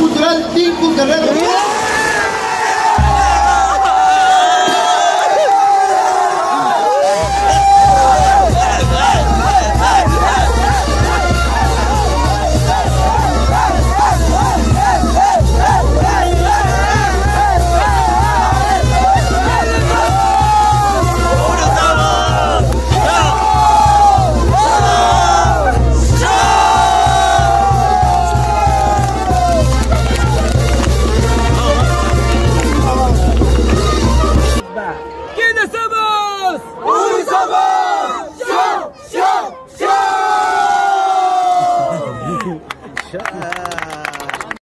Cultural Tincu Guerrero.